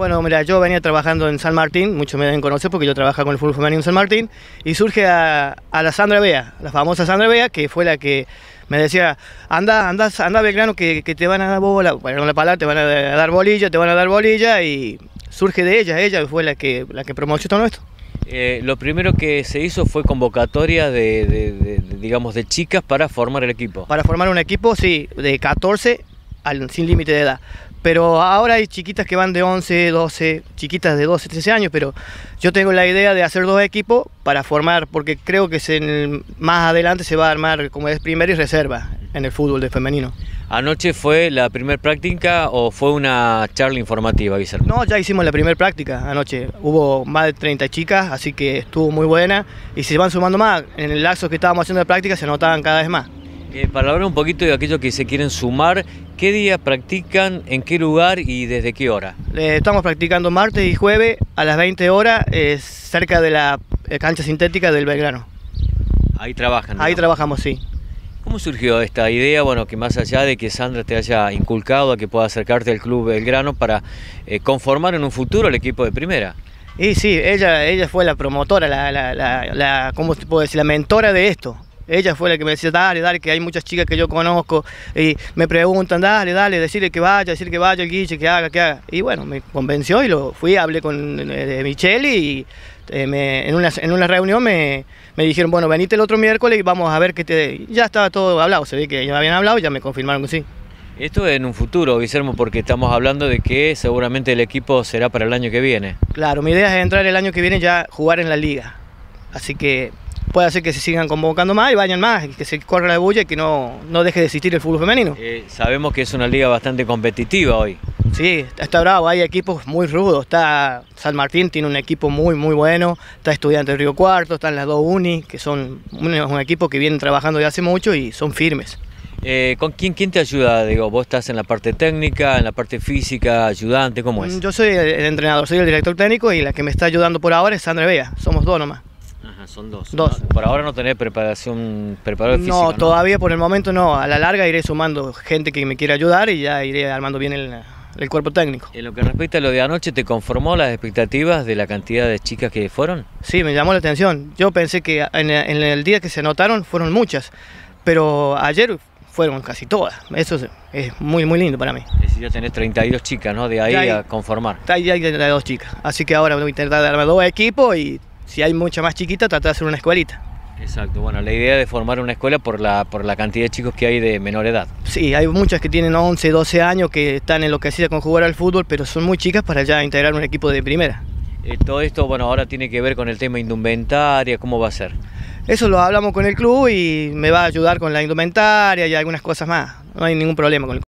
Bueno, mira, yo venía trabajando en San Martín, muchos me deben conocer porque yo trabajaba con el fútbol femenino en San Martín, y surge a, la Sandra Bea, la famosa Sandra Bea, que fue la que me decía, anda, anda, anda Belgrano que, que te van a dar bola, bueno, la palabra, te van a dar bolilla, te van a dar bolilla, y surge de ella, ella fue la que, la que promocionó todo esto. Eh, lo primero que se hizo fue convocatoria de, digamos, de chicas para formar el equipo. Para formar un equipo, sí, de 14 al, sin límite de edad. Pero ahora hay chiquitas que van de 11, 12, chiquitas de 12, 13 años, pero yo tengo la idea de hacer dos equipos para formar, porque creo que se, más adelante se va a armar como es primera y reserva en el fútbol de femenino. ¿Anoche fue la primera práctica o fue una charla informativa, Guillermo? No, ya hicimos la primera práctica anoche. Hubo más de 30 chicas, así que estuvo muy buena y se van sumando más. En el lazo que estábamos haciendo de práctica se notaban cada vez más. Eh, para hablar un poquito de aquellos que se quieren sumar, ¿qué día practican, en qué lugar y desde qué hora? Eh, estamos practicando martes y jueves a las 20 horas cerca de la eh, cancha sintética del Belgrano. Ahí trabajan. Ahí trabajamos, sí. ¿Cómo surgió esta idea? Bueno, que más allá de que Sandra te haya inculcado a que pueda acercarte al Club Belgrano para eh, conformar en un futuro el equipo de primera. Y sí, ella, ella fue la promotora, la, la, la, ¿cómo se puede decir? La mentora de esto. Ella fue la que me decía, dale, dale, que hay muchas chicas que yo conozco y me preguntan, dale, dale, decirle que vaya, decirle que vaya el guiche, que haga, que haga. Y bueno, me convenció y lo fui, hablé con eh, Michelle y eh, en, una, en una reunión me, me, dijeron, bueno, venite el otro miércoles y vamos a ver qué te... Ya estaba todo hablado, se ve que ya habían hablado y ya me confirmaron que sí. Esto en un futuro, Guillermo, porque estamos hablando de que seguramente el equipo será para el año que viene. Claro, mi idea es entrar el año que viene ya jugar en la liga. Así que puede ser que se sigan convocando más y vayan más, que se corra la bulla y que no, no deje de existir el fútbol femenino. Eh, sabemos que es una liga bastante competitiva hoy. Sí, está bravo, hay equipos muy rudos. Está San Martín, tiene un equipo muy, muy bueno. Está Estudiantes Río Cuarto, están las dos Uni, que son un, equipo que vienen trabajando de hace mucho y son firmes. Eh, ¿Con quién, quién te ayuda? Digo, vos estás en la parte técnica, en la parte física, ayudante, ¿cómo es? Yo soy el entrenador, soy el director técnico y la que me está ayudando por ahora es Sandra Vega. Somos dos nomás. Son dos. Dos. Por ahora no tenés preparación, preparado físico, no, todavía por el momento no. A la larga iré sumando gente que me quiera ayudar y ya iré armando bien el, el cuerpo técnico. En lo que respecta a lo de anoche, ¿te conformó las expectativas de la cantidad de chicas que fueron? Sí, me llamó la atención. Yo pensé que en, el día que se anotaron fueron muchas, pero ayer fueron casi todas. Eso es, muy, muy lindo para mí. Es decir, ya tenés 32 chicas, ¿no? De ahí a conformar. Ahí hay 32 chicas. Así que ahora voy a intentar darme dos equipos y si hay mucha más chiquita, tratar de hacer una escuelita. Exacto, bueno, la idea de formar una escuela por la, por la cantidad de chicos que hay de menor edad. Sí, hay muchas que tienen 11, 12 años que están en lo que hacía con jugar al fútbol, pero son muy chicas para ya integrar un equipo de primera. Eh, todo esto, bueno, ahora tiene que ver con el tema indumentaria, ¿cómo va a ser? Eso lo hablamos con el club y me va a ayudar con la indumentaria y algunas cosas más. No hay ningún problema con el